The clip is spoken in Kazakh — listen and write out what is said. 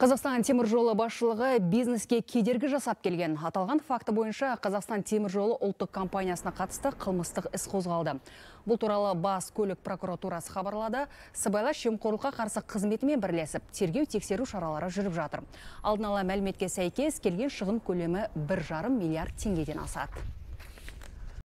Қазақстан темір жолы басшылығы бизнеске кедергі жасап келген. Аталған факты бойынша Қазақстан темір жолы ұлттық компаниясына қатысты қылмыстық іс қозғалды. Бұл туралы бас көлік прокуратурасы хабарлады. Сыбайлас жемқорлыққа қарсы қызметімен бірлесіп, тергеу тексеру шаралары жүріп жатыр. Алдын ала мәліметке сәйкес келген шығын көлемі 1,5 миллиард теңгеден асады.